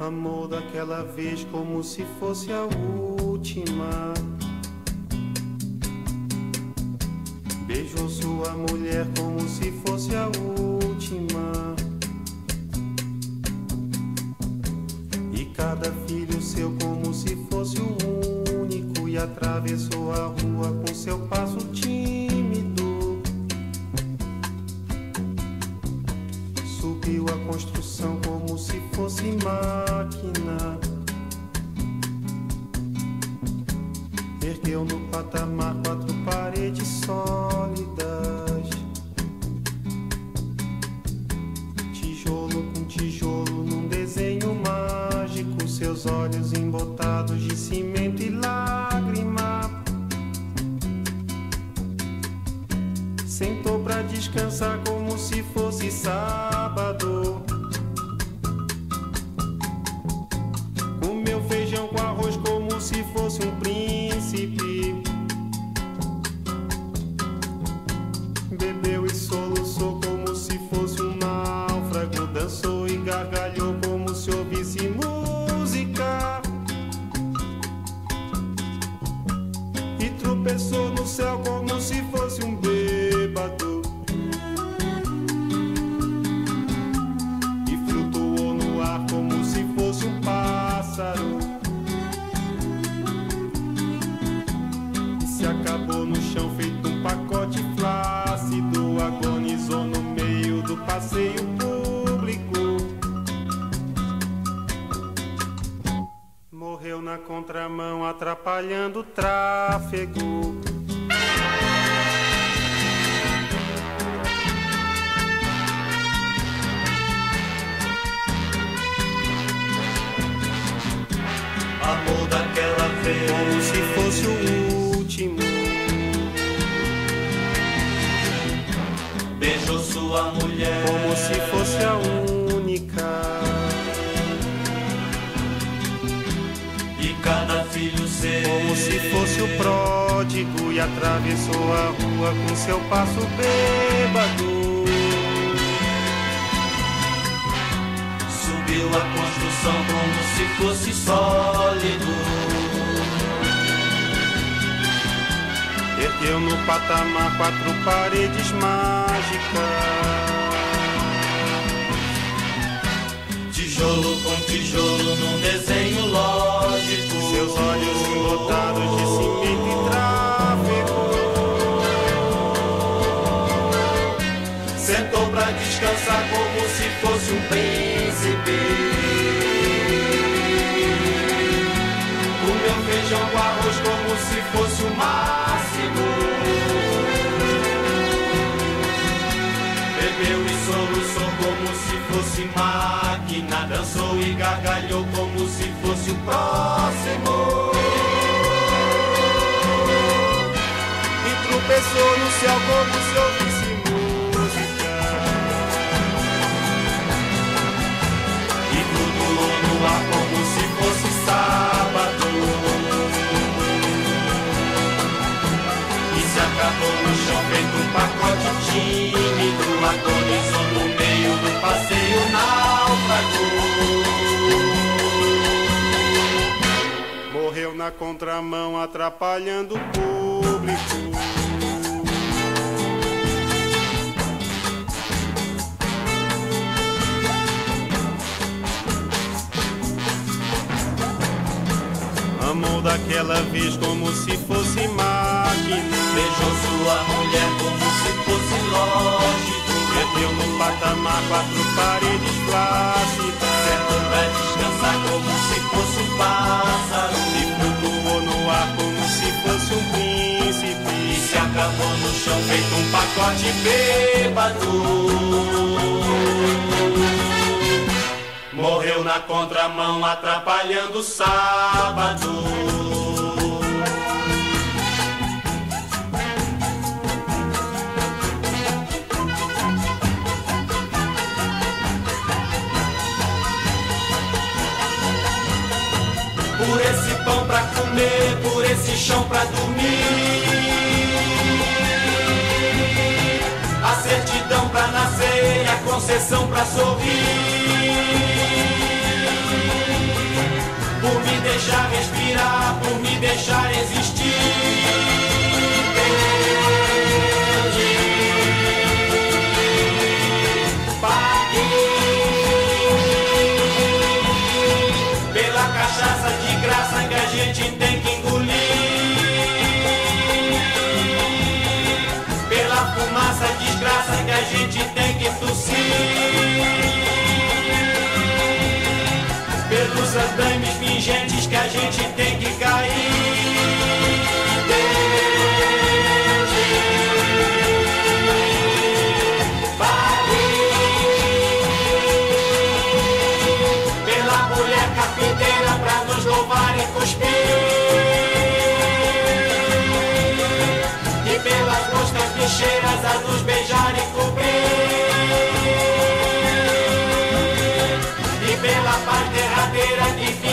Amou daquela vez como se fosse a última. Beijou sua mulher como se fosse a última. E cada filho seu como se fosse o único. E atravessou a rua com seu passo tímido. Subiu a construção como se fosse máquina. Ergueu no patamar quatro paredes sólidas. Tijolo com tijolo num desenho mágico. Seus olhos embotados de cimento e lágrima. Sentou descansar como se fosse sábado. Passeio público. Morreu na contramão, atrapalhando o tráfego. Sua mulher Como se fosse a única. E cada filho seu Como se fosse o pródigo. E atravessou a rua com seu passo bêbado. Subiu a construção como se fosse sólido Ergueu no patamar quatro paredes mágicas. Tijolo com tijolo num desenho lógico Seus olhos Dançou e gargalhou como se fosse o próximo. E tropeçou no céu como se ouvisse na contramão, atrapalhando o público. Amou daquela vez como se fosse máquina. Pacote bêbado. Morreu na contramão atrapalhando o sábado. Por esse pão pra comer, por esse chão pra dormir concessão pra sorrir. Por me deixar respirar, por me deixar existir. Essa desgraça que a gente tem que tossir. Pelos andames pingentes que a gente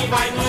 vai no